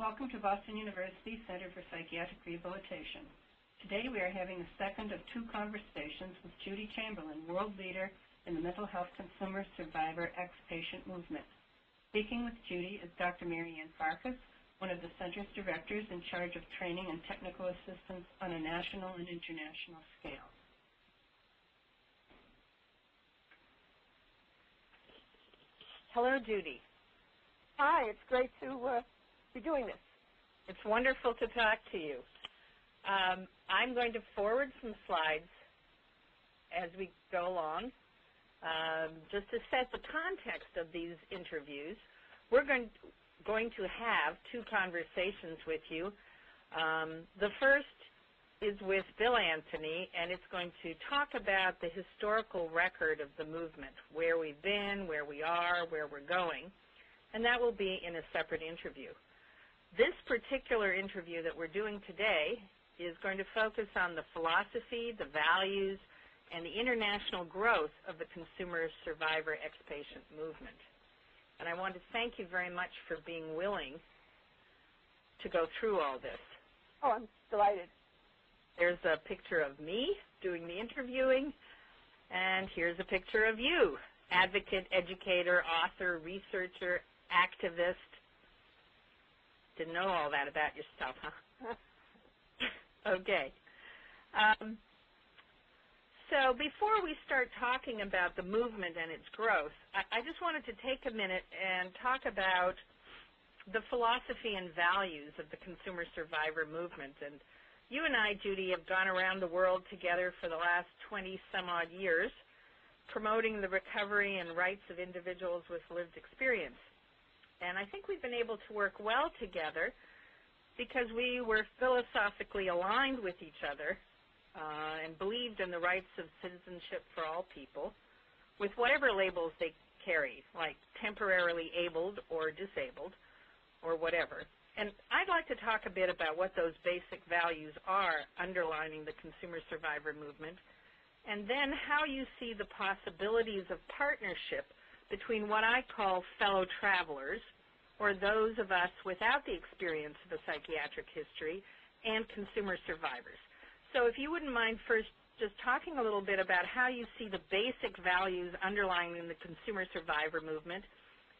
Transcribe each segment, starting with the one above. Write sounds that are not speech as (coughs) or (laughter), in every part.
Welcome to Boston University Center for Psychiatric Rehabilitation. Today we are having the second of two conversations with Judi Chamberlin, world leader in the mental health consumer survivor ex-patient movement. Speaking with Judi is Dr. Marianne Farkas, one of the center's directors in charge of training and technical assistance on a national and international scale. Hello, Judi. Hi, it's great to uh, be doing this. It's wonderful to talk to you. Um, I'm going to forward some slides as we go along. Um, just to set the context of these interviews, we're going, going to have two conversations with you. Um, the first is with Bill Anthony, and it's going to talk about the historical record of the movement, where we've been, where we are, where we're going, and that will be in a separate interview. This particular interview that we're doing today is going to focus on the philosophy, the values, and the international growth of the consumer survivor ex-patient movement. And I want to thank you very much for being willing to go through all this. Oh, I'm delighted. There's a picture of me doing the interviewing, and here's a picture of you, advocate, educator, author, researcher, activist, didn't know all that about yourself, huh? (laughs) okay. Um, so before we start talking about the movement and its growth, I, I just wanted to take a minute and talk about the philosophy and values of the consumer survivor movement. And you and I, Judi, have gone around the world together for the last 20 some odd years promoting the recovery and rights of individuals with lived experience. And I think we've been able to work well together because we were philosophically aligned with each other uh, and believed in the rights of citizenship for all people with whatever labels they carry, like temporarily abled or disabled or whatever. And I'd like to talk a bit about what those basic values are underlining the consumer survivor movement, and then how you see the possibilities of partnership between what I call fellow travelers, or those of us without the experience of a psychiatric history, and consumer survivors. So if you wouldn't mind first just talking a little bit about how you see the basic values underlying the consumer survivor movement,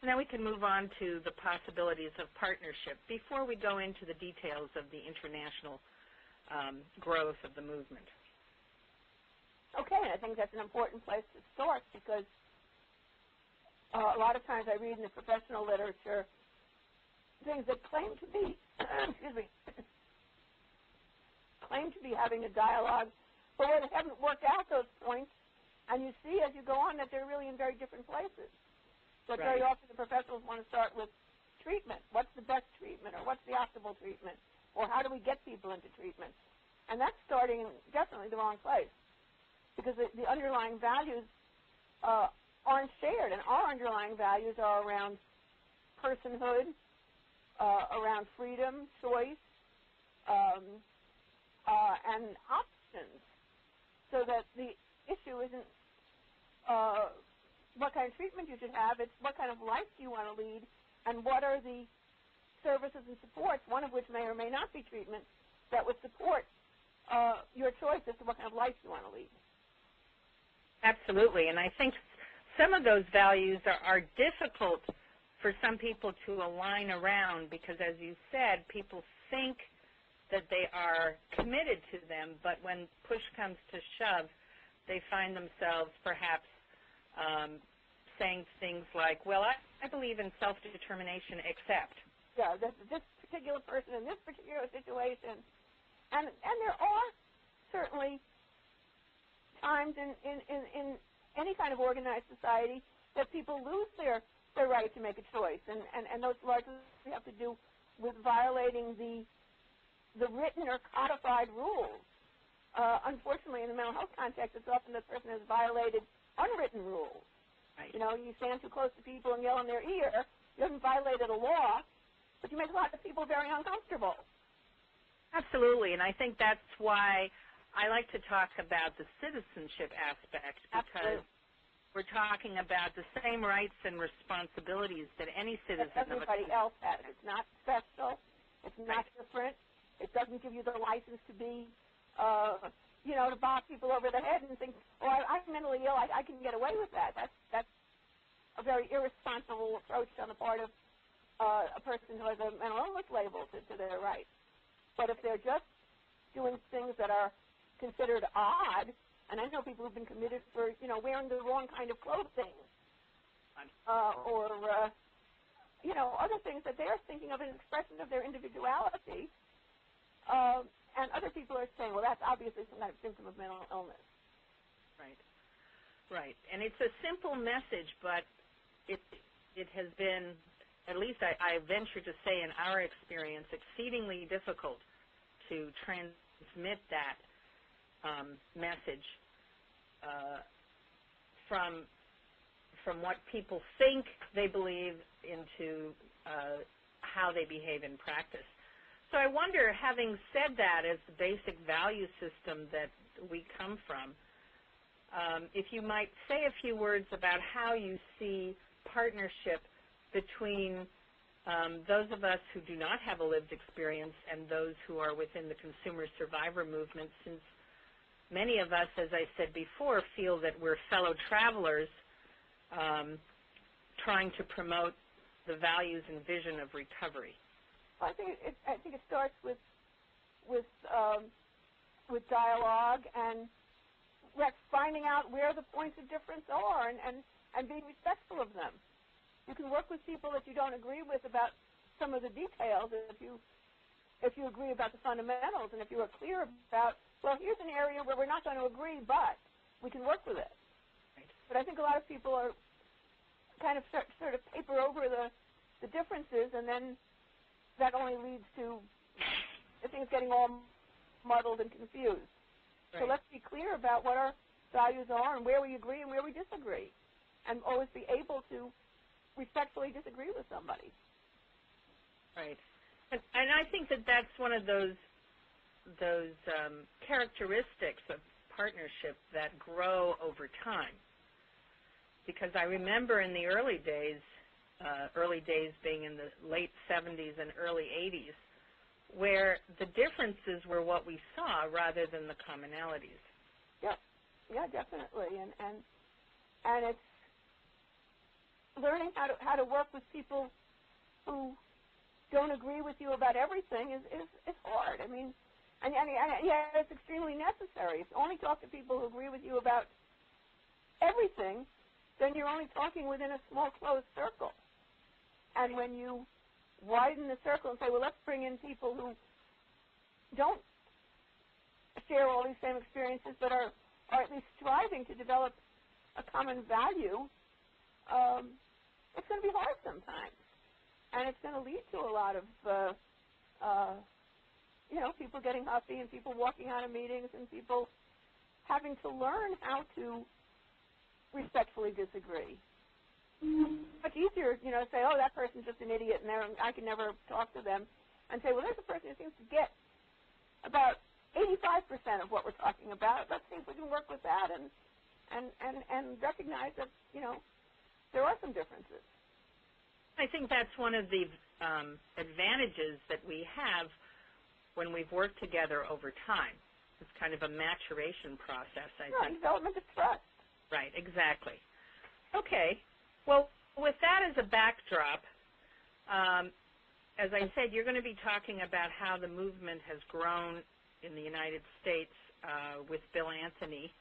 and then we can move on to the possibilities of partnership before we go into the details of the international um, growth of the movement. Okay, I think that's an important place to start because uh, a lot of times I read in the professional literature things that claim to be, (clears throat) excuse me, (coughs) claim to be having a dialogue, but where they haven't worked out those points, and you see as you go on that they're really in very different places. But right. very often the professionals want to start with treatment. What's the best treatment, or what's the optimal treatment, or how do we get people into treatment? And that's starting in definitely the wrong place, because the, the underlying values uh, aren't shared, and our underlying values are around personhood, uh, around freedom, choice, um, uh, and options, so that the issue isn't uh, what kind of treatment you should have, it's what kind of life do you want to lead, and what are the services and supports, one of which may or may not be treatment, that would support uh, your choice as to what kind of life you want to lead. Absolutely, and I think some of those values are, are difficult for some people to align around because, as you said, people think that they are committed to them, but when push comes to shove, they find themselves perhaps um, saying things like, well, I, I believe in self-determination except. Yeah, this, this particular person in this particular situation. And, and there are certainly times in, in, in, in any kind of organized society that people lose their, their right to make a choice. And, and, and those largely have to do with violating the, the written or codified rules. Uh, unfortunately, in the mental health context, it's often the person has violated unwritten rules. Right. You know, you stand too close to people and yell in their ear. You haven't violated a law, but you make a lot of people very uncomfortable. Absolutely, and I think that's why I like to talk about the citizenship aspect because Absolutely. we're talking about the same rights and responsibilities that any citizen that everybody else has. It's not special. It's not different. It doesn't give you the license to be, uh, you know, to box people over the head and think, oh, I, I'm mentally ill. I, I can get away with that. That's that's a very irresponsible approach on the part of uh, a person who has a mental illness label to, to their rights. But if they're just doing things that are considered odd, and I know people who've been committed for, you know, wearing the wrong kind of clothing, uh, or, uh, you know, other things that they're thinking of as an expression of their individuality, uh, and other people are saying, well, that's obviously some kind of symptom of mental illness. Right. Right. And it's a simple message, but it it has been, at least I, I venture to say in our experience, exceedingly difficult to transmit that um, message uh, from from what people think they believe into uh, how they behave in practice. So I wonder, having said that as the basic value system that we come from, um, if you might say a few words about how you see partnership between um, those of us who do not have a lived experience and those who are within the consumer survivor movement, since many of us, as I said before, feel that we're fellow travelers um, trying to promote the values and vision of recovery. I think it, I think it starts with with um, with dialogue and finding out where the points of difference are and, and, and being respectful of them. You can work with people that you don't agree with about some of the details if you if you agree about the fundamentals and if you are clear about, well, here's an area where we're not going to agree, but we can work with it. Right. But I think a lot of people are kind of start, sort of paper over the, the differences, and then that only leads to things getting all muddled and confused. Right. So let's be clear about what our values are and where we agree and where we disagree, and always be able to respectfully disagree with somebody. Right. And, and I think that that's one of those those um, characteristics of partnership that grow over time. Because I remember in the early days, uh, early days being in the late 70s and early 80s, where the differences were what we saw rather than the commonalities. Yeah, yeah, definitely, and and and it's learning how to how to work with people who don't agree with you about everything is is, is hard. I mean, and, and, and yeah, it's extremely necessary. If you only talk to people who agree with you about everything, then you're only talking within a small closed circle. And when you widen the circle and say, well, let's bring in people who don't share all these same experiences but are, are at least striving to develop a common value, um, it's going to be hard sometimes and it's going to lead to a lot of, uh, uh, you know, people getting huffy and people walking out of meetings and people having to learn how to respectfully disagree. Mm-hmm. Much easier, you know, to say, oh, that person's just an idiot and I can never talk to them, and say, well, there's a person who seems to get about 85% of what we're talking about. Let's see if we can work with that and and and and recognize that, you know, there are some differences. I think that's one of the um, advantages that we have when we've worked together over time. It's kind of a maturation process, I yeah, think. development of trust. Right, exactly. Okay. Well, with that as a backdrop, um, as I said, you're going to be talking about how the movement has grown in the United States uh, with Bill Anthony.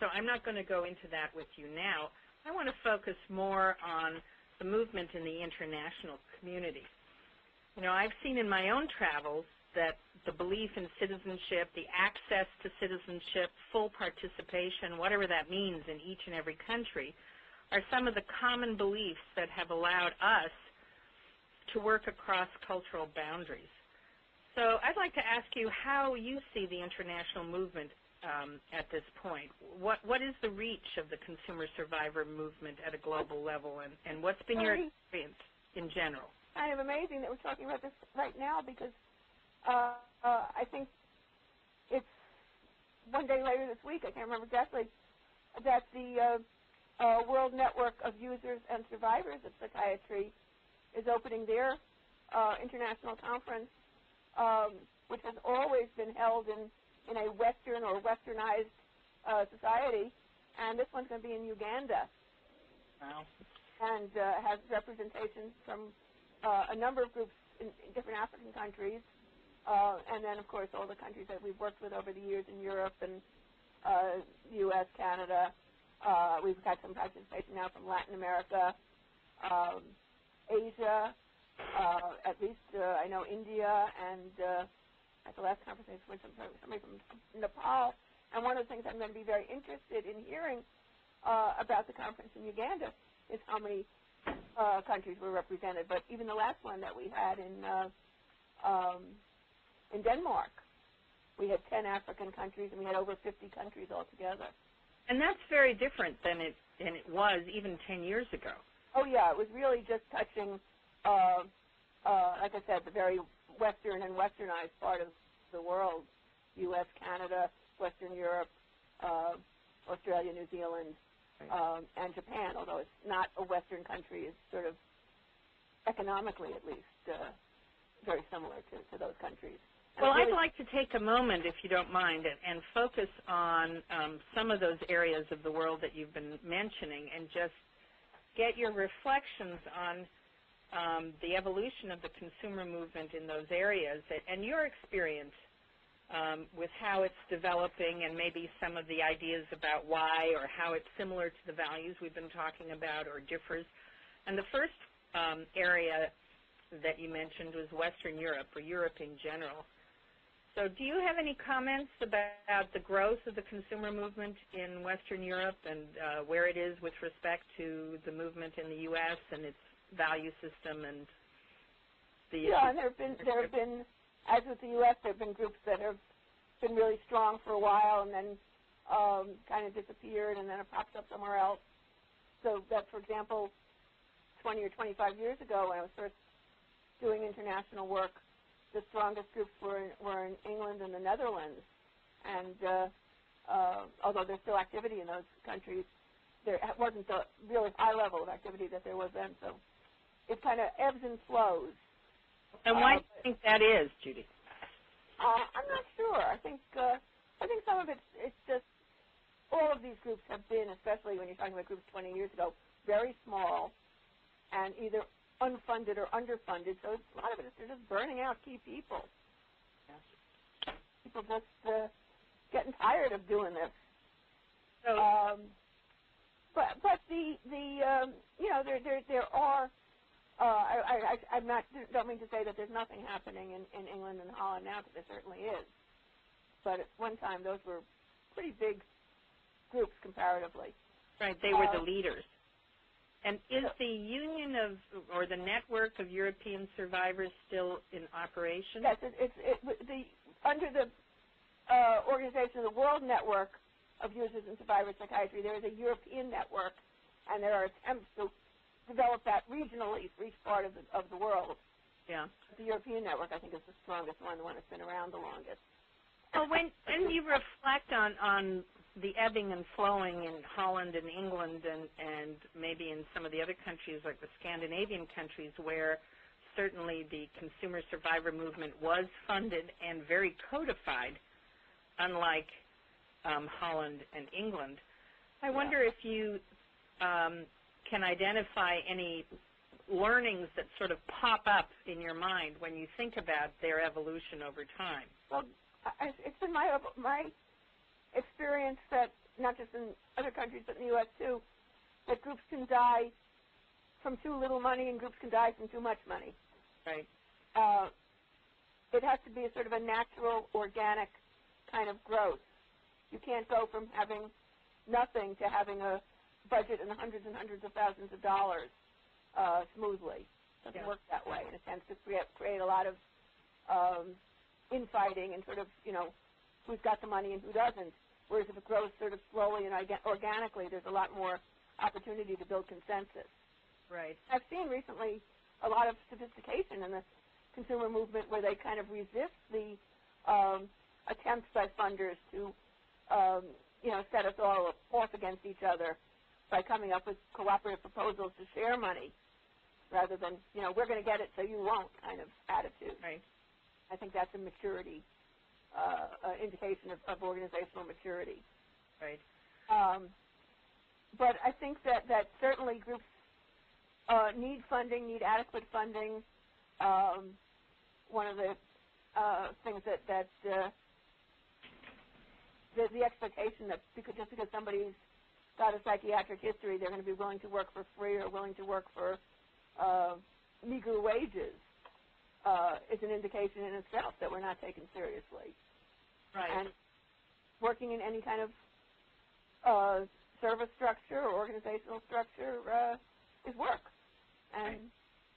So I'm not going to go into that with you now. I want to focus more on the movement in the international community. You know, I've seen in my own travels that the belief in citizenship, the access to citizenship, full participation, whatever that means in each and every country, are some of the common beliefs that have allowed us to work across cultural boundaries. So I'd like to ask you how you see the international movement um, at this point? What what is the reach of the consumer survivor movement at a global level, and, and what's been your experience in general? Kind of amazing that we're talking about this right now because uh, uh, I think it's one day later this week. I can't remember exactly that the uh, uh, World Network of Users and Survivors of Psychiatry is opening their uh, international conference um, which has always been held in, in a Western or Westernized uh, society, and this one's going to be in Uganda Wow. and uh, has representation from uh, a number of groups in, in different African countries, uh, and then of course all the countries that we've worked with over the years in Europe and uh, U.S., Canada. Uh, we've got some participation now from Latin America, um, Asia, uh, at least uh, I know India, and uh, at the last conversation with some, somebody from Nepal. And one of the things I'm going to be very interested in hearing uh, about the conference in Uganda is how many countries were represented. But even the last one that we had in um, in Denmark, we had 10 African countries, and we had over 50 countries altogether. And that's very different than it than it was even 10 years ago. Oh yeah, it was really just touching, uh, uh, like I said, the very Western and Westernized part of the world: U.S., Canada, Western Europe, uh, Australia, New Zealand, Right. um, and Japan. Although it's not a Western country, it's sort of economically, at least, uh, very similar to, to those countries. Well, I'd like to take a moment, if you don't mind, and, and focus on um, some of those areas of the world that you've been mentioning and just get your reflections on um, the evolution of the consumer movement in those areas and, and your experience um, with how it's developing and maybe some of the ideas about why or how it's similar to the values we've been talking about or differs. And the first um, area that you mentioned was Western Europe or Europe in general. So do you have any comments about the growth of the consumer movement in Western Europe and uh, where it is with respect to the movement in the U.S. and its value system and the Yeah, and there have been there have been, as with the U.S., there have been groups that have been really strong for a while and then um, kind of disappeared and then it pops up somewhere else. So that, for example, 20 or 25 years ago, when I was first doing international work, the strongest groups were in, were in England and the Netherlands. And uh, uh, although there's still activity in those countries, there wasn't the really high level of activity that there was then. So it kind of ebbs and flows. and why do you think that is, Judi? Uh, I'm not sure. I think uh, I think some of it's it's just all of these groups have been, especially when you're talking about groups 20 years ago, very small and either unfunded or underfunded. So a lot of it is they're just burning out key people. People just uh, getting tired of doing this. So, Um, but but the the um, you know there there there are. Uh, I, I, I'm not don't mean to say that there's nothing happening in, in England and Holland now, because there certainly is. But at one time, those were pretty big groups comparatively. right, they were the uh, leaders. And is the union of, or the network of European survivors still in operation? Yes, it, it's it, the under the uh, organization of the World Network of Users and Survivors of Psychiatry. There is a European network, and there are attempts to develop that regionally for each part of the, of the world. Yeah. The European network, I think, is the strongest one, the one that's been around the longest. Well, when, when you (laughs) reflect on, on the ebbing and flowing in Holland and England and, and maybe in some of the other countries like the Scandinavian countries where certainly the consumer survivor movement was funded and very codified, unlike um, Holland and England, I Yeah. wonder if you um, can identify any learnings that sort of pop up in your mind when you think about their evolution over time. Well, I, it's been my my experience that not just in other countries but in the U.S. too, that groups can die from too little money and groups can die from too much money. Right. uh, it has to be a sort of a natural, organic kind of growth. You can't go from having nothing to having a budget and hundreds and hundreds of thousands of dollars uh, smoothly. It doesn't Yeah. work that way, and it tends to create, create a lot of um, infighting and sort of, you know, who's got the money and who doesn't. Whereas if it grows sort of slowly and organically, there's a lot more opportunity to build consensus. Right. I've seen recently a lot of sophistication in the consumer movement where they kind of resist the um, attempts by funders to, um, you know, set us all off against each other by coming up with cooperative proposals to share money rather than, you know, we're going to get it so you won't kind of attitude. Right. I think that's a maturity, uh, uh, indication of, of organizational maturity. Right. Um, but I think that, that certainly groups uh, need funding, need adequate funding. Um, one of the uh, things that, that uh, the, the expectation that because, just because somebody's got a psychiatric history, they're going to be willing to work for free or willing to work for uh, meager wages uh, is an indication in itself that we're not taken seriously. Right. And working in any kind of uh, service structure or organizational structure uh, is work. And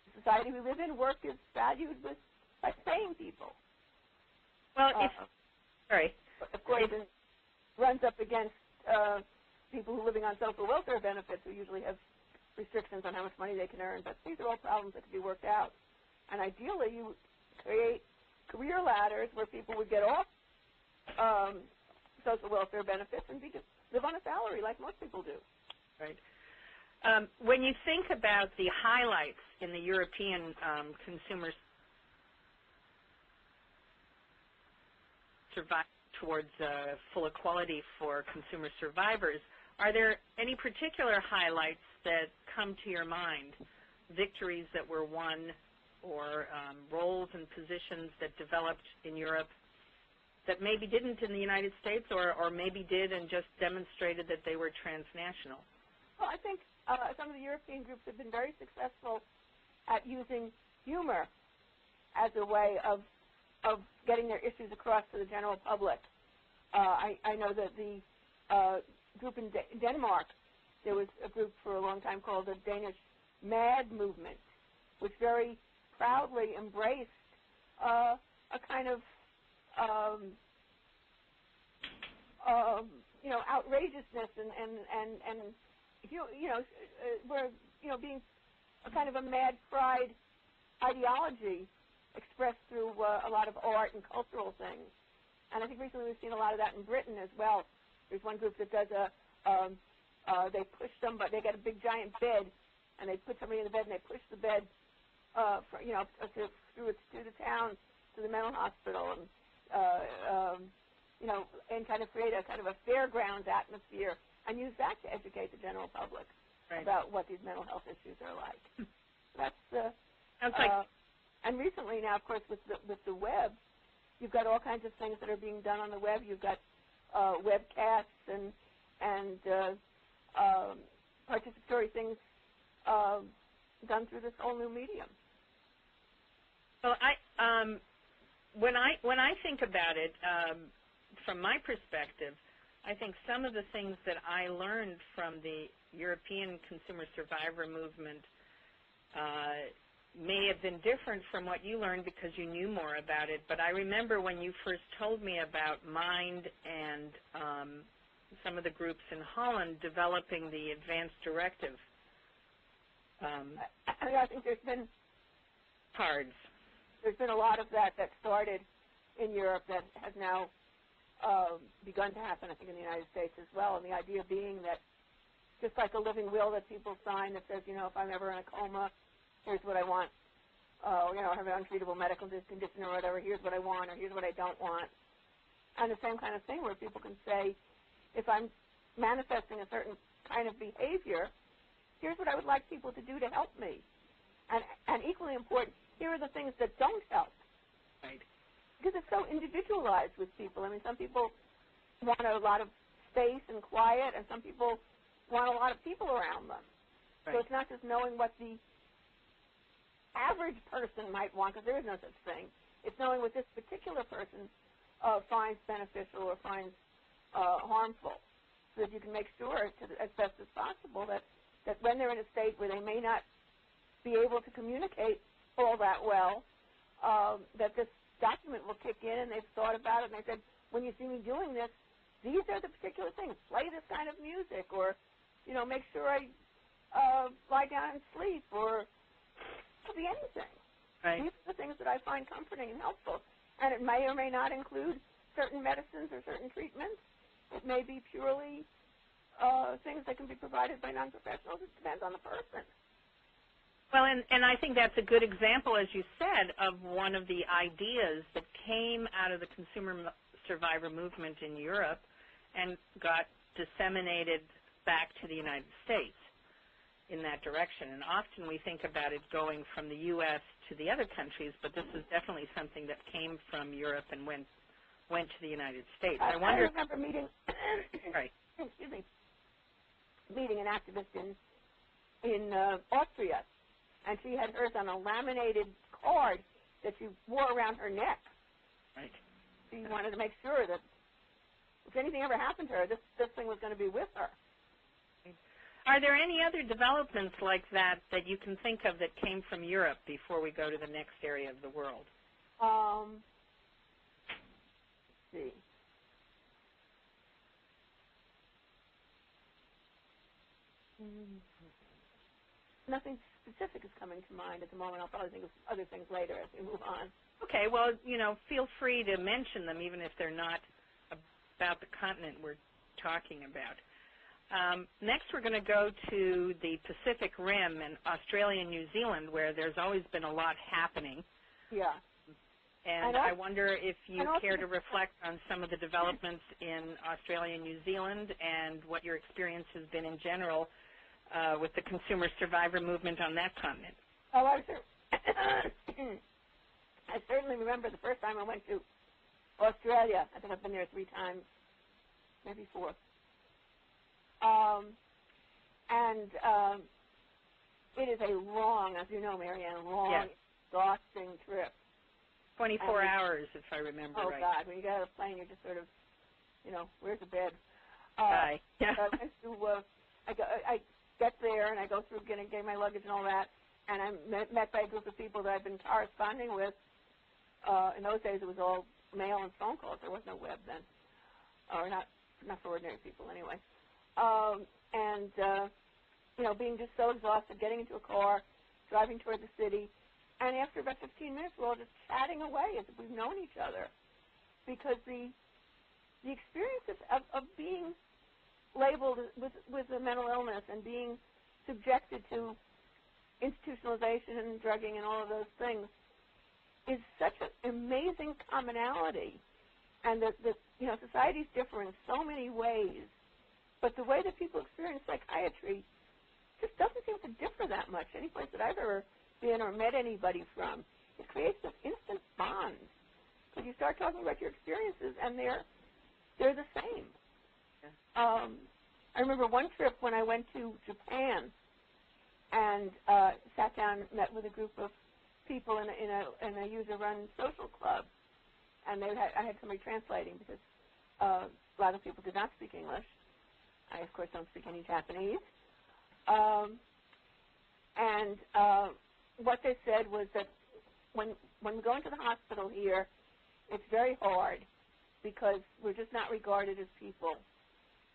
the society we live in, work is valued with by paying people. well, Uh, if sorry. of course, it runs up against uh, people who are living on social welfare benefits who usually have restrictions on how much money they can earn. But these are all problems that can be worked out. And ideally, you create career ladders where people would get off um, social welfare benefits and be live on a salary like most people do. Right. Um, when you think about the highlights in the European um, consumer survive towards uh, full equality for consumer survivors, are there any particular highlights that come to your mind, victories that were won or um, roles and positions that developed in Europe that maybe didn't in the United States or, or maybe did and just demonstrated that they were transnational? Well, I think uh, some of the European groups have been very successful at using humor as a way of of getting their issues across to the general public. Uh, I, I know that the uh, group in De- Denmark, there was a group for a long time called the Danish Mad Movement, which very proudly embraced uh, a kind of um, um, you know outrageousness and and and and you you know uh, where you know being a kind of a mad pride ideology expressed through uh, a lot of art and cultural things. And I think recently we've seen a lot of that in Britain as well. There's one group that does a um, uh, they push somebody they get a big giant bed and they put somebody in the bed and they push the bed uh, for, you know to, through it to the town to the mental hospital and uh, um, you know and kind of create a kind of a fairgrounds atmosphere and use that to educate the general public Right. about what these mental health issues are like. That's uh, Sounds like uh, and recently now, of course, with the with the web, you've got all kinds of things that are being done on the web. You've got uh, webcasts and and uh, um, participatory things uh, done through this whole new medium. Well, I um, when I when I think about it um, from my perspective, I think some of the things that I learned from the European consumer survivor movement uh, may have been different from what you learned because you knew more about it. But I remember when you first told me about Mind and um, some of the groups in Holland developing the advanced directive um, I, I, I think there's been cards. There's been a lot of that that started in Europe that has now uh, begun to happen, I think, in the United States as well. And the idea being that just like a living will that people sign that says, you know, if I'm ever in a coma, here's what I want. Uh, you know, I have an untreatable medical condition or whatever, here's what I want or here's what I don't want. And the same kind of thing where people can say, if I'm manifesting a certain kind of behavior, here's what I would like people to do to help me. And, and equally important, here are the things that don't help. Right. Because it's so individualized with people. I mean, some people want a lot of space and quiet, and some people want a lot of people around them. So it's not just knowing what the average person might want, because there is no such thing. It's knowing what this particular person uh, finds beneficial or finds uh, harmful, so that you can make sure, to the, as best as possible, that that when they're in a state where they may not be able to communicate all that well, um, that this document will kick in and they've thought about it and they said, when you see me doing this, these are the particular things. Play this kind of music or, you know, make sure I uh, lie down and sleep or it could be anything. Right. These are the things that I find comforting and helpful. And it may or may not include certain medicines or certain treatments. It may be purely uh, things that can be provided by non-professionals. It depends on the person. Well, and, and I think that's a good example, as you said, of one of the ideas that came out of the consumer survivor movement in Europe and got disseminated back to the United States in that direction. And often we think about it going from the U.S. to the other countries, but this is definitely something that came from Europe and went went to the United States. I, I wonder. I remember meeting, (coughs) right. excuse me, meeting an activist in in uh, Austria, and she had hers on a laminated card that she wore around her neck. Right. She wanted to make sure that if anything ever happened to her, this this thing was going to be with her. Are there any other developments like that that you can think of that came from Europe before we go to the next area of the world? Um, let's see. Mm. Nothing specific is coming to mind at the moment. I'll probably think of other things later as we move on. Okay, well, you know, feel free to mention them even if they're not about the continent we're talking about. Um, next, we're going to go to the Pacific Rim and Australia and New Zealand, where there's always been a lot happening. Yeah. And And I wonder if you care to reflect on some of the developments in Australia and New Zealand and what your experience has been in general uh, with the consumer survivor movement on that continent. Oh, I, cer- (coughs) I certainly remember the first time I went to Australia. I think I've been there three times, maybe four. Um, and um, it is a long, as you know, Marianne, long, Yes. exhausting trip. 24 Um, hours, if I remember Oh right. God, when you get out of the plane, you're just sort of, you know, where's the bed? Uh, Bye. Yeah. (laughs) I went to, uh, I, go, I get there and I go through getting, getting my luggage and all that, and I'm met, met by a group of people that I've been corresponding with. Uh, in those days, it was all mail and phone calls. There was no web then, or not, not for ordinary people anyway. Um, and uh, you know, being just so exhausted, getting into a car, driving toward the city, and after about 15 minutes, we're all just chatting away as if we've known each other, because the the experience of, of, of being labeled with with a mental illness and being subjected to institutionalization and drugging and all of those things is such an amazing commonality, and that that you know societies differ in so many ways, but the way that people experience psychiatry just doesn't seem to differ that much. Any place that I've ever been or met anybody from, it creates this instant bond because you start talking about your experiences and they're they're the same. Um, I remember one trip when I went to Japan and uh, sat down, met with a group of people in a, in a, in a user-run social club, and they had, I had somebody translating because uh, a lot of people did not speak English. I, of course, don't speak any Japanese. Um, and uh, what they said was that when when we go into the hospital here, it's very hard because we're just not regarded as people,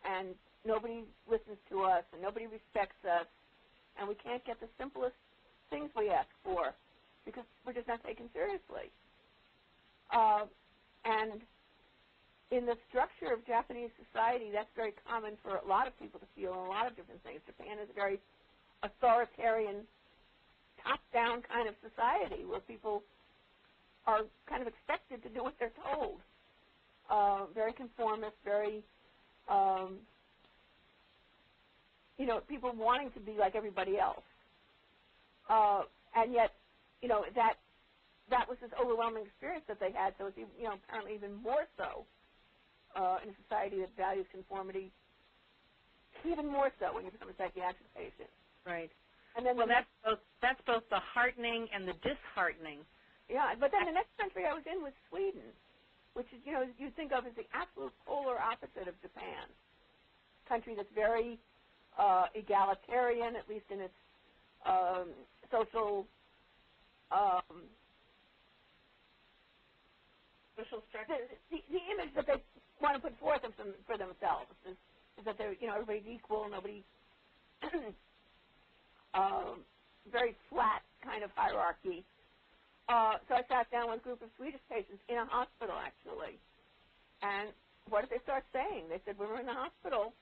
and nobody listens to us, and nobody respects us, and we can't get the simplest things we ask for because we're just not taken seriously. Uh, and in the structure of Japanese society, that's very common for a lot of people to feel in a lot of different things. Japan is a very authoritarian, top-down kind of society where people are kind of expected to do what they're told. Uh, very conformist, very, um, you know, people wanting to be like everybody else. Uh, and yet, you know, that that was this overwhelming experience that they had. So it's you know apparently even more so uh, in a society that values conformity. Even more so when you become a psychiatric patient. Right. And then Well, the that's both that's both the heartening and the disheartening. Yeah, but then the next country I was in was Sweden, which is, you know, you think of as the absolute polar opposite of Japan. Country that's very uh, egalitarian, at least in its um, social um, Social structure. the, the, the image that they want to put forth of them for themselves is, is that they're, you know, everybody's equal, nobody, (clears throat) um, very flat kind of hierarchy. Uh, so I sat down with a group of Swedish patients in a hospital, actually. And what did they start saying? They said, when we're in the hospital,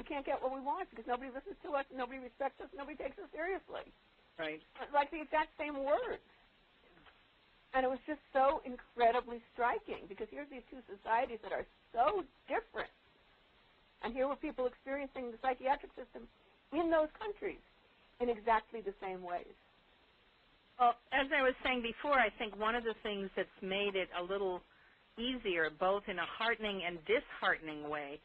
we can't get what we want because nobody listens to us, nobody respects us, nobody takes us seriously. Right. like the exact same words. And it was just so incredibly striking because here's these two societies that are so different. And here were people experiencing the psychiatric system in those countries in exactly the same ways. Well, as I was saying before, I think one of the things that's made it a little easier, both in a heartening and disheartening way,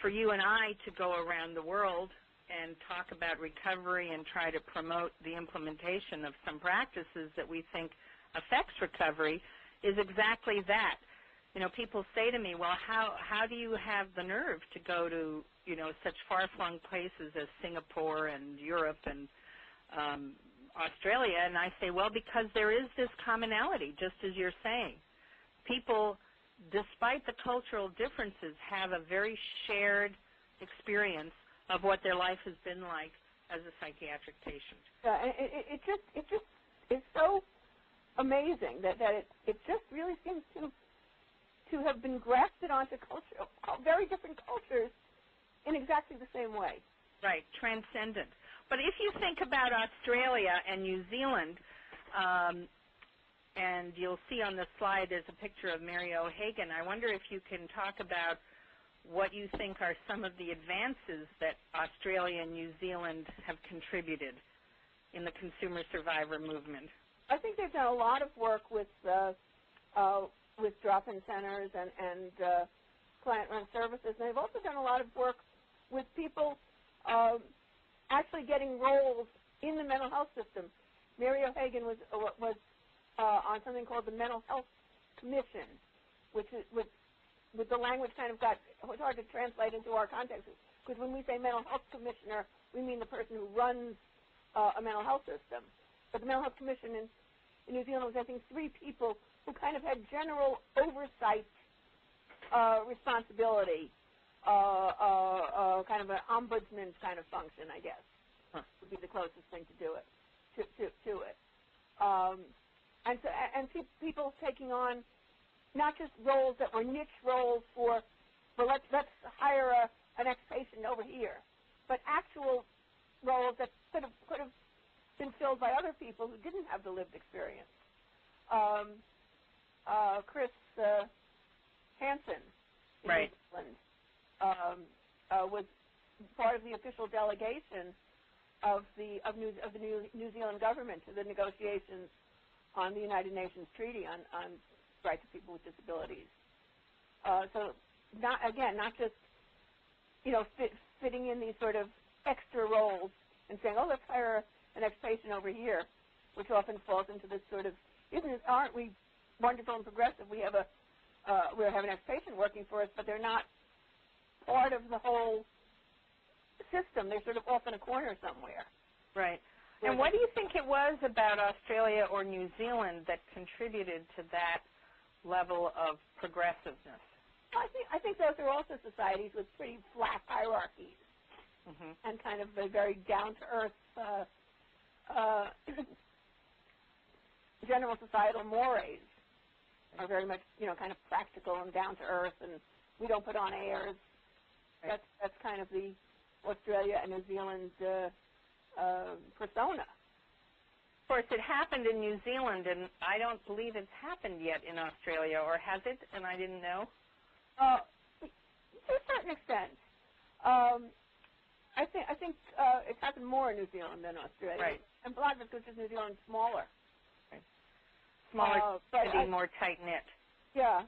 for you and I to go around the world and talk about recovery and try to promote the implementation of some practices that we think affects recovery is exactly that. You know, people say to me, "Well, how how do you have the nerve to go to you know such far-flung places as Singapore and Europe and um, Australia?" And I say, "Well, because there is this commonality, just as you're saying. People, despite the cultural differences, have a very shared experience of what their life has been like as a psychiatric patient." Yeah, and it, it, it just it just is so amazing that that it it just really seems to to have been grafted onto culture, very different cultures in exactly the same way. Right, transcendent. But if you think about Australia and New Zealand, um, and you'll see on the slide there's a picture of Mary O'Hagan, I wonder if you can talk about what you think are some of the advances that Australia and New Zealand have contributed in the consumer survivor movement. I think they've done a lot of work with uh, uh, with drop-in centers and, and uh, client-run services. And they've also done a lot of work with people um, actually getting roles in the mental health system. Mary O'Hagan was was uh, on something called the Mental Health Commission, which is with with the language kind of got was hard to translate into our context because when we say mental health commissioner, we mean the person who runs uh, a mental health system. But the Mental Health Commission in, in New Zealand was, I think, three people who kind of had general oversight uh, responsibility, uh, uh, uh, kind of an ombudsman's kind of function, I guess, huh. would be the closest thing to do it, to, to, to it. Um, and so, and pe- people taking on not just roles that were niche roles for, for let's, let's hire a, an ex-patient over here, but actual roles that could have, could have been filled by other people who didn't have the lived experience. Um, uh, Chris uh, Hansen in right. New Zealand um, uh, was part of the official delegation of the of New of the New, New Zealand government to the negotiations on the United Nations Treaty on, on rights of people with disabilities. Uh, so, not again, not just you know fit, fitting in these sort of extra roles and saying, oh, let's hire an ex-patient over here, which often falls into this sort of isn't it, aren't we wonderful and progressive. We have a uh, we have an ex-patient working for us, but they're not part of the whole system. They're sort of off in a corner somewhere. Right. And what do you think it was about Australia or New Zealand that contributed to that level of progressiveness? I think I think those are also societies with pretty flat hierarchies mm-hmm. and kind of a very down to earth uh, uh, general societal mores are very much, you know, kind of practical and down to earth, and we don't put on airs. That's that's kind of the Australia and New Zealand uh, uh, persona. Of course, it happened in New Zealand, and I don't believe it's happened yet in Australia, or has it? And I didn't know. Uh, to a certain extent, um, I think I think uh, it's happened more in New Zealand than Australia. Right. And a lot of it's because New Zealand's smaller. right. Smaller Uh, but city, I- more tight knit. Yeah.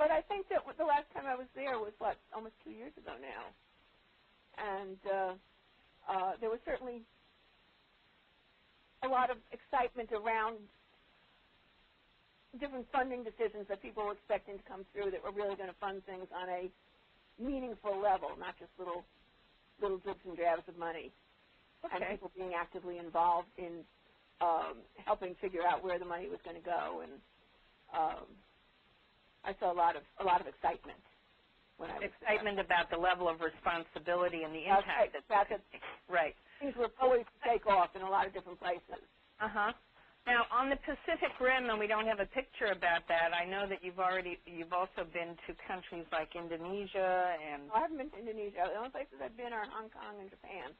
But I think that the last time I was there was what almost two years ago now, and uh, uh, there was certainly a lot of excitement around different funding decisions that people were expecting to come through that were really going to fund things on a meaningful level, not just little little drips and drabs of money, and people being actively involved in um, helping figure out where the money was going to go and. Um, I saw a lot of a lot of excitement when I was Excitement about the level of responsibility and the impact right. that That's. Right. Things were poised to take off in a lot of different places. Uh huh. Now, on the Pacific Rim, and we don't have a picture about that. I know that you've already you've also been to countries like Indonesia and I haven't been to Indonesia. The only places I've been are Hong Kong and Japan.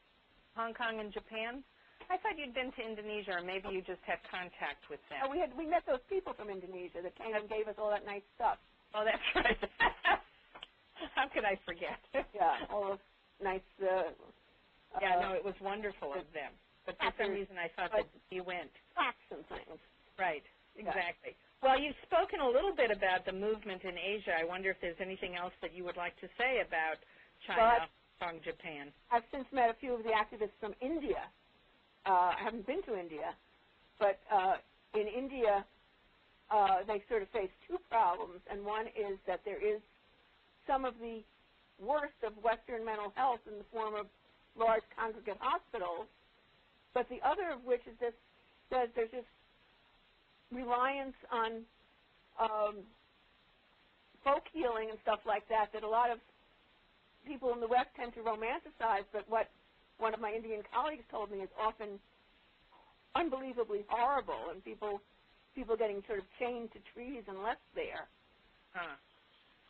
Hong Kong and Japan. I thought you'd been to Indonesia, or maybe you just had contact with them. we had we met those people from Indonesia that came and gave us all that nice stuff. Oh, that's right. (laughs) How could I forget? Yeah, all those nice. Uh, Yeah, uh, no, it was wonderful of them. But for some reason, I thought that you went. facts and things. Right, Yeah. exactly. Well, you've spoken a little bit about the movement in Asia. I wonder if there's anything else that you would like to say about China, Hong Kong, Japan. I've since met a few of the activists from India. Uh, I haven't been to India, but uh, in India, uh, they sort of face two problems, and one is that there is some of the worst of Western mental health in the form of large congregate hospitals, but the other of which is this that there's this reliance on um, folk healing and stuff like that that a lot of people in the West tend to romanticize, but what one of my Indian colleagues told me is often unbelievably horrible, and people people getting sort of chained to trees and left there. Huh.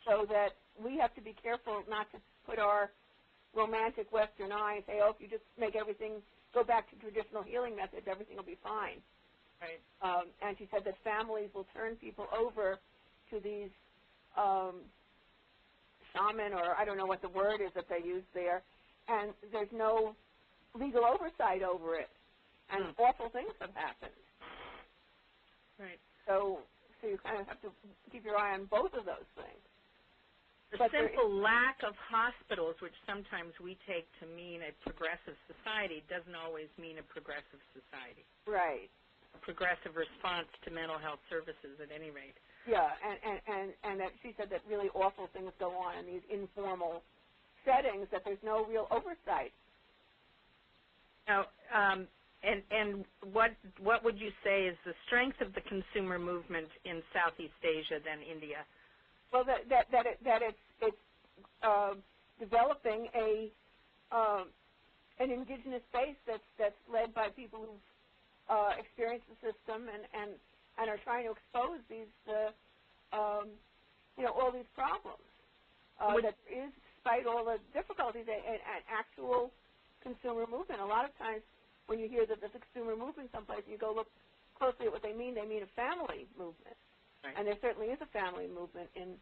So that we have to be careful not to put our romantic Western eye and say, oh, if you just make everything go back to traditional healing methods, everything will be fine. Right. Um, and she said that families will turn people over to these um, shaman, or I don't know what the word is that they use there, and there's no legal oversight over it, and Hmm. awful things have happened. Right. So, so you kind of have to keep your eye on both of those things. The But simple lack of hospitals, which sometimes we take to mean a progressive society, doesn't always mean a progressive society. Right. A progressive response to mental health services, at any rate. Yeah, and and and, and that she said that really awful things go on in these informal settings that there's no real oversight. Now, um, and and what what would you say is the strength of the consumer movement in Southeast Asia than India? Well, that that that, it, that it's it's uh, developing a um, an indigenous base that's that's led by people who've uh, experienced the system and and and are trying to expose these uh, um, you know all these problems. Uh, that there is, despite all the difficulties, an, actual consumer movement. A lot of times, when you hear that there's a consumer movement someplace, and you go look closely at what they mean. They mean a family movement. Right. And there certainly is a family movement in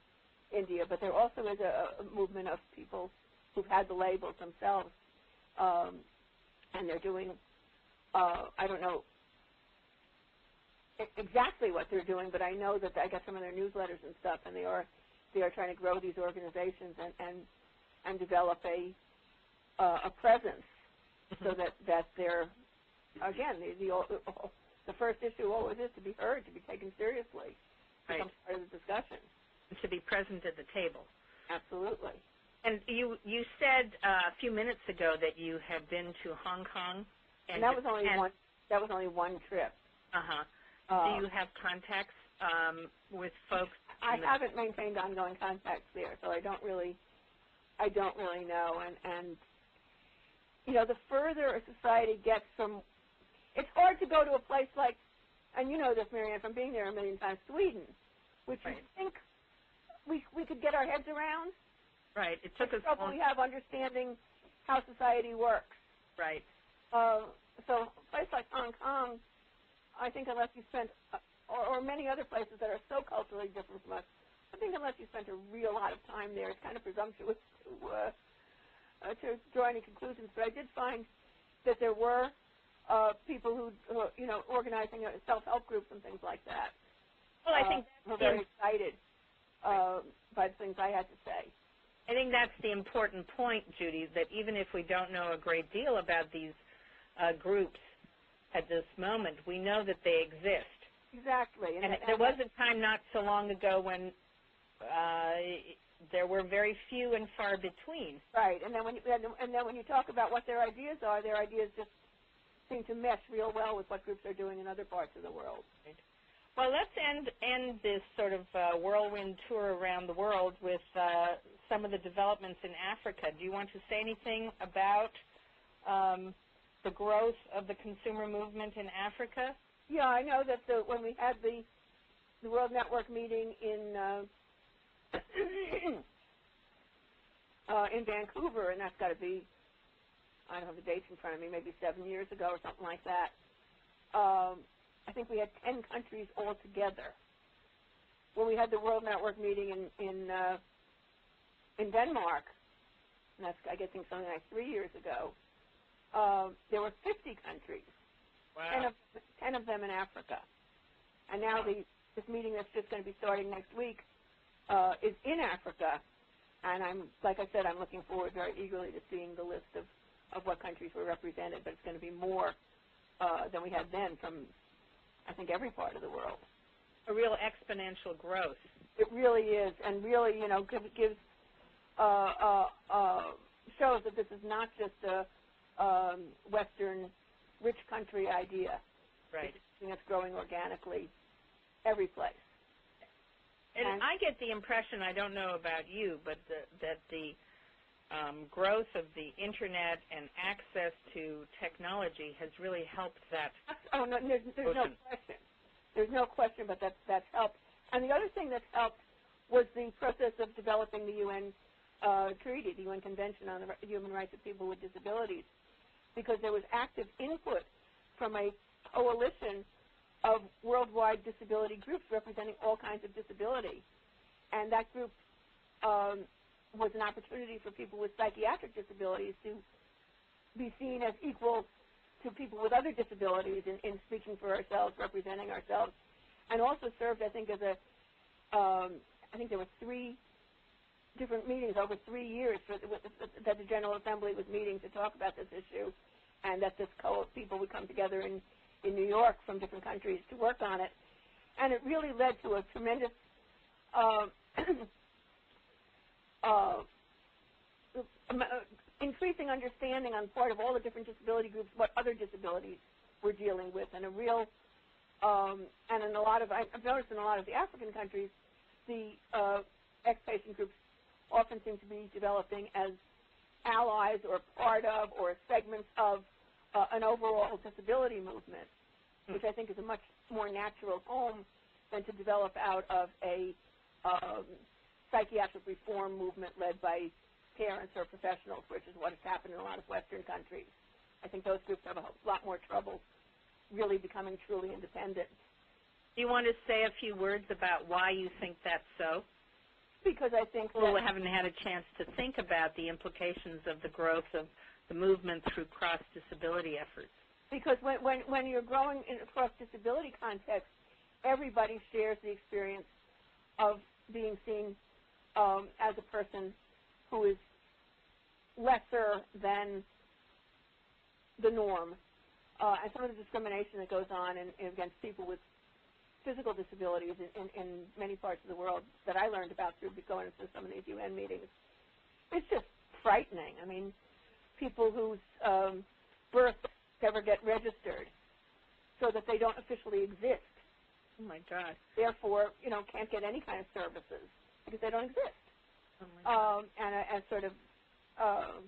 India, but there also is a, a movement of people who've had the labels themselves, um, and they're doing, uh, I don't know exactly what they're doing, but I know that I got some of their newsletters and stuff, and they are they are trying to grow these organizations and and, and develop a uh, a presence so that that they're again the the, (laughs) the first issue always is to be heard, to be taken seriously, Right. become part of the discussion. to be present at the table. Absolutely. And you you said uh, a few minutes ago that you have been to Hong Kong, And, that was only one. That was only one trip. Uh-huh. Uh, Do you have contacts um, with folks? I haven't maintained ongoing contacts there, so I don't really, I don't really know. And and you know, the further a society gets from, it's hard to go to a place like, and you know this, Marianne, from being there a million times, Sweden, which Right. you think we we could get our heads around. Right. It took us trouble long. we have understanding how society works. Right. Uh, so a place like Hong Kong, I think unless you spent, uh, or, or many other places that are so culturally different from us, I think unless you spent a real lot of time there, it's kind of presumptuous to uh, uh, to draw any conclusions. But I did find that there were uh, people who, who, you know, organizing uh, self-help groups and things like that. Well, I uh, think were that's very excited uh, by the things I had to say. I think that's the important point, Judi. That even if we don't know a great deal about these uh, groups at this moment, we know that they exist. Exactly. And that- there was a time not so long ago when uh, there were very few and far between. Right, and then when you, and then when you talk about what their ideas are, their ideas just seem to mesh real well with what groups are doing in other parts of the world. Well, let's end end this sort of uh, whirlwind tour around the world with uh, some of the developments in Africa. Do you want to say anything about um, the growth of the consumer movement in Africa? Yeah, I know that the, when we had the the World Network meeting in uh, (coughs) uh, in Vancouver, and that's got to be I don't have the dates in front of me, maybe seven years ago or something like that. Um, I think we had 10 countries all together. When we had the World Network meeting in, in, uh, in Denmark, and that's, I guess, something like three years ago, uh, there were 50 countries, 10 of, 10 of them in Africa. And now the, this meeting that's just going to be starting next week uh, is in Africa. And I'm, like I said, I'm looking forward very eagerly to seeing the list of, of what countries were represented, but it's going to be more uh, than we had then from, I think, every part of the world. A real exponential growth. It really is, and really, you know, gives, gives uh, uh, uh, shows that this is not just a um, Western rich country idea. Right. It's growing organically every place. And I get the impression, I don't know about you, but the, that the um, growth of the internet and access to technology has really helped that. (laughs) Oh, no, there's, there's no question. There's no question, but that's, that's helped. And the other thing that's helped was the process of developing the UN uh, treaty, the UN Convention on the Human Rights of People with Disabilities, because there was active input from a coalition of worldwide disability groups representing all kinds of disability. And that group um, was an opportunity for people with psychiatric disabilities to be seen as equal to people with other disabilities in, in speaking for ourselves, representing ourselves, and also served, I think, as a, um, I think there were three different meetings over three years for, with, that the General Assembly was meeting to talk about this issue, and that this co people would come together in, in New York from different countries to work on it. And it really led to a tremendous uh, (clears throat) uh, um, uh, increasing understanding on part of all the different disability groups what other disabilities we're dealing with, and a real um, and in a lot of I've noticed in a lot of the African countries, the uh, ex-patient groups often seem to be developing as allies or part of or segments of uh, an overall disability movement, which I think is a much more natural home than to develop out of a um, psychiatric reform movement led by parents or professionals, which is what has happened in a lot of Western countries. I think those groups have a lot more trouble really becoming truly independent Do you want to say a few words about why you think that's so? because I think Well, we haven't had a chance to think about the implications of the growth of the movement through cross-disability efforts. because when, when, when you're growing in a cross-disability context, everybody shares the experience of being seen um, as a person who is lesser than the norm. Uh, and some of the discrimination that goes on in, in against people with physical disabilities in, in, in many parts of the world that I learned about through going to some of these UN meetings, it's just frightening. I mean, people whose um, births never get registered so that they don't officially exist, Oh my God. therefore, you know, can't get any kind of services because they don't exist. Oh. Um, and a, a sort of uh,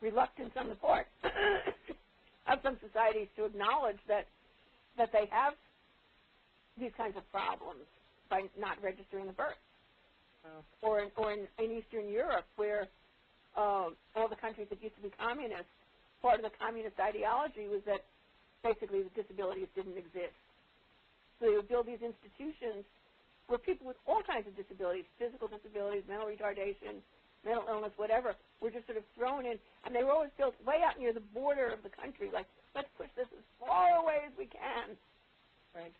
reluctance on the part (coughs) of some societies to acknowledge that that they have these kinds of problems by not registering the birth. Oh. Or in, or in, in Eastern Europe, where um, all the countries that used to be communist, part of the communist ideology was that basically the disabilities didn't exist. So they would build these institutions where people with all kinds of disabilities, physical disabilities, mental retardation, mental illness, whatever, were just sort of thrown in, and they were always built way out near the border of the country, like, let's push this as far away as we can. Right.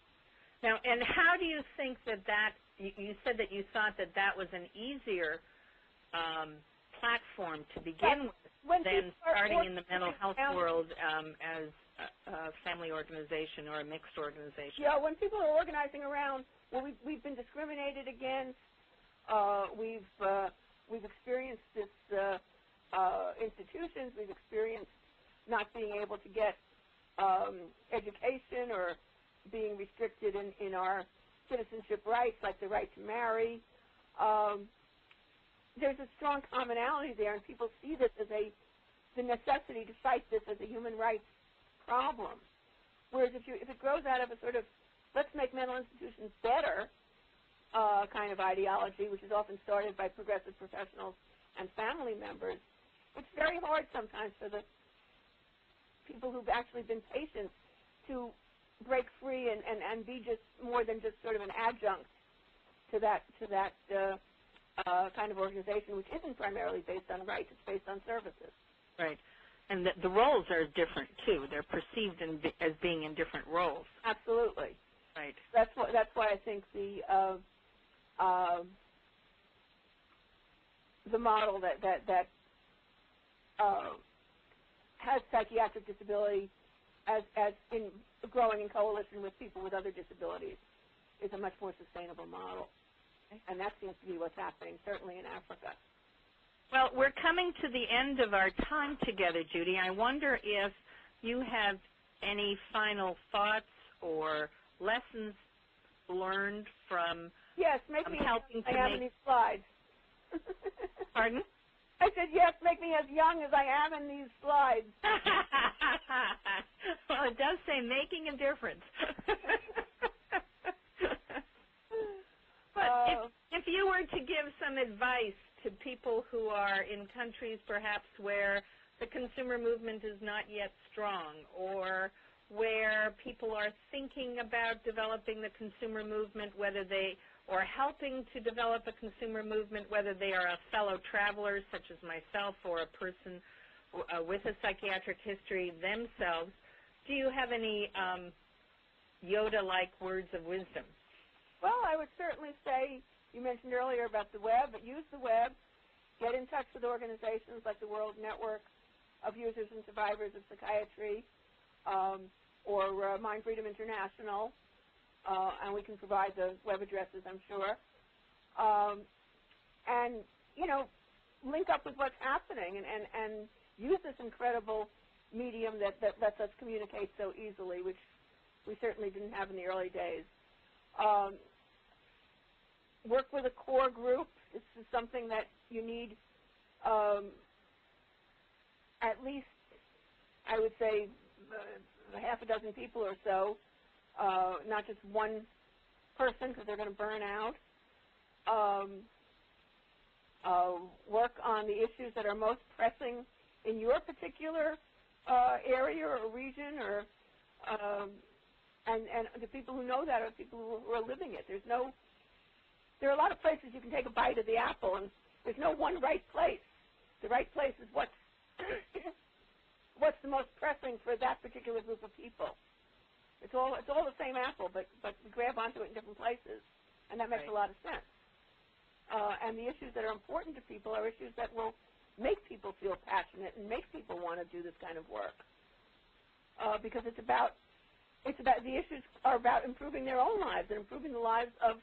Now, and how do you think that that, you, you said that you thought that that was an easier um, platform to begin with When than starting in the mental health world um, as a, a family organization or a mixed organization. Yeah, when people are organizing around, well, we've, we've been discriminated against. Uh, we've uh, we've experienced this uh, uh, institutions. We've experienced not being able to get um, education or being restricted in, in our citizenship rights, like the right to marry. Um, there's a strong commonality there, and people see this as a the necessity to fight this as a human rights problem. Whereas if you if it grows out of a sort of let's make mental institutions better uh, kind of ideology, which is often started by progressive professionals and family members, it's very hard sometimes for the people who've actually been patients to break free and, and, and be just more than just sort of an adjunct to that to that uh, uh, kind of organization, which isn't primarily based on rights; it's based on services. Right. And the, the roles are different too. They're perceived in, as being in different roles. Absolutely. Right. That's why that's why I think the uh, uh, the model that that that uh, has psychiatric disability as as in growing in coalition with people with other disabilities is a much more sustainable model, and that seems to be what's happening certainly in Africa. Well, we're coming to the end of our time together, Judi. I wonder if you have any final thoughts or lessons learned from Yes, make um, me helping to I am make. in these slides. (laughs) Pardon? I said yes, make me as young as I am in these slides. (laughs) well, it does say making a difference. but if, Uh, if you were to give some advice to people who are in countries perhaps where the consumer movement is not yet strong or where people are thinking about developing the consumer movement, whether they or helping to develop a consumer movement, whether they are a fellow traveler such as myself or a person uh, with a psychiatric history themselves, do you have any um, Yoda-like words of wisdom? Well, I would certainly say you mentioned earlier about the web, but use the web. Get in touch with organizations like the World Network of Users and Survivors of Psychiatry um, or uh, Mind Freedom International, uh, and we can provide the web addresses, I'm sure. Um, and, you know, link up with what's happening and, and, and use this incredible medium that, that lets us communicate so easily, which we certainly didn't have in the early days. Um, work with a core group. This is something that you need um, at least, I would say, uh, half a dozen people or so, uh, not just one person because they're going to burn out. Um, uh, work on the issues that are most pressing in your particular uh, area or region, or um, and and the people who know that are people who are living it. There's no there are a lot of places you can take a bite of the apple, and there's no one right place. The right place is what's (coughs) what's the most pressing for that particular group of people. It's all it's all the same apple, but but we grab onto it in different places, and that makes Right. a lot of sense. Uh, and the issues that are important to people are issues that will make people feel passionate and make people want to do this kind of work. Uh, because it's about it's about the issues are about improving their own lives and improving the lives of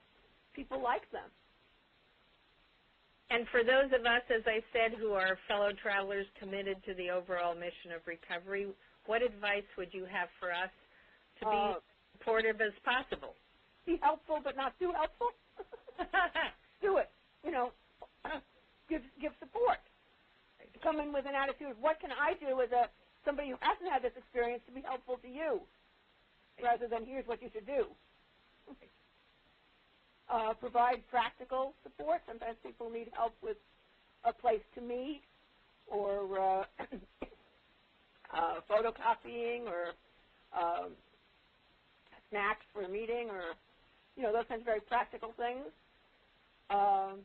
people like them. And for those of us, as I said, who are fellow travelers committed to the overall mission of recovery, what advice would you have for us to be Uh, supportive as possible? be helpful, but not too helpful. (laughs) do it. You know, give give support. Come in with an attitude. What can I do as a somebody who hasn't had this experience to be helpful to you, rather than here's what you should do. Uh, provide practical support. Sometimes people need help with a place to meet, or uh, (clears throat) uh, photocopying, or um, snacks for a meeting, or you know those kinds of very practical things. Um,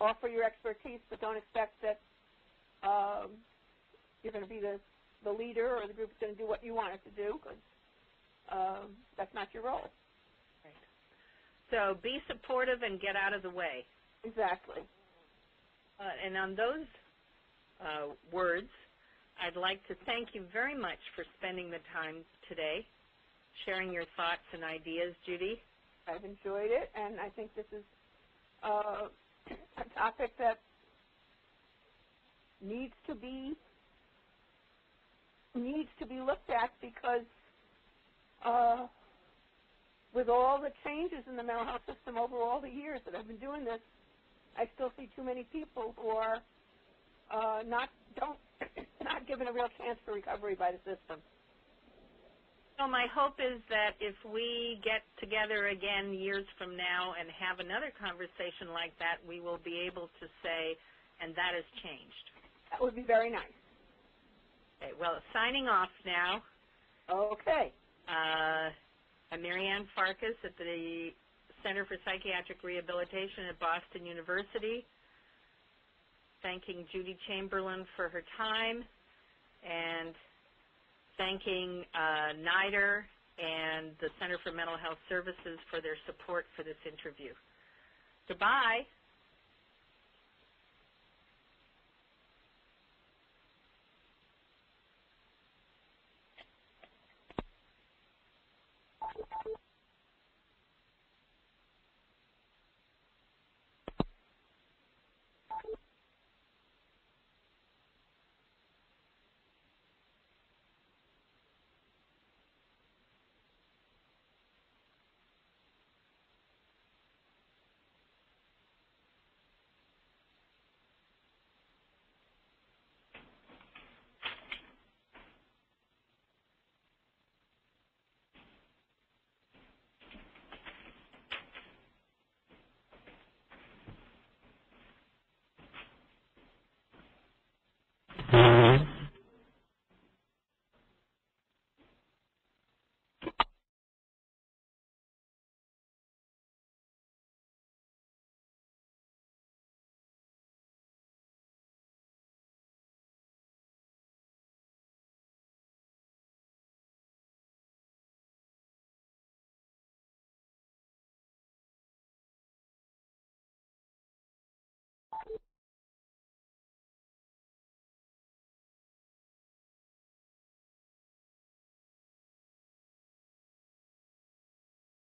offer your expertise, but don't expect that um, you're going to be the, the leader or the group is going to do what you want it to do, because um, that's not your role. So be supportive and get out of the way. Exactly. Uh, and on those uh, words, I'd like to thank you very much for spending the time today, sharing your thoughts and ideas, Judi. I've enjoyed it, and I think this is uh, (clears throat) a topic that needs to be needs to be looked at because uh, with all the changes in the mental health system over all the years that I've been doing this, I still see too many people who are uh, not don't (coughs) not given a real chance for recovery by the system. So my hope is that if we get together again years from now and have another conversation like that, we will be able to say, and that has changed. That would be very nice. Okay, well, signing off now. Okay. Uh, I'm Marianne Farkas at the Center for Psychiatric Rehabilitation at Boston University. Thanking Judi Chamberlin for her time and thanking uh, NIDRR and the Center for Mental Health Services for their support for this interview. Goodbye.